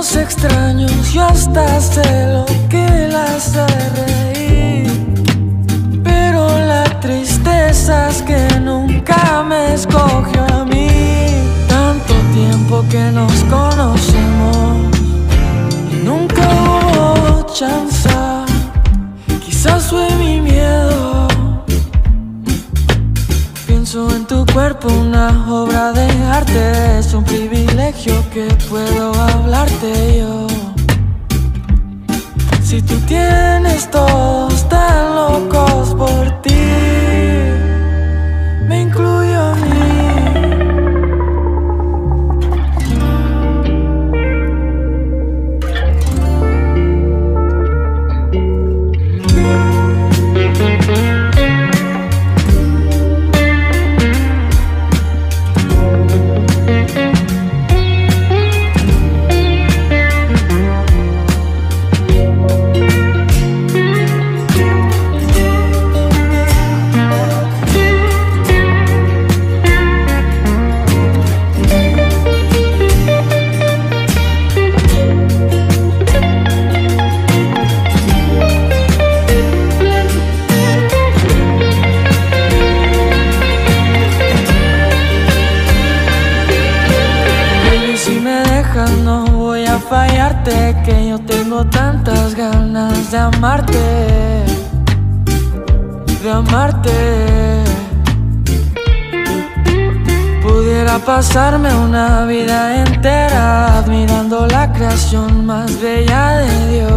extraños, yo hasta sé lo que las. en tu cuerpo una obra de arte. Es un privilegio que puedo hablarte yo. Si tú tienes todo que yo tengo tantas ganas de amarte, de amarte. Pudiera pasarme una vida entera admirando la creación más bella de Dios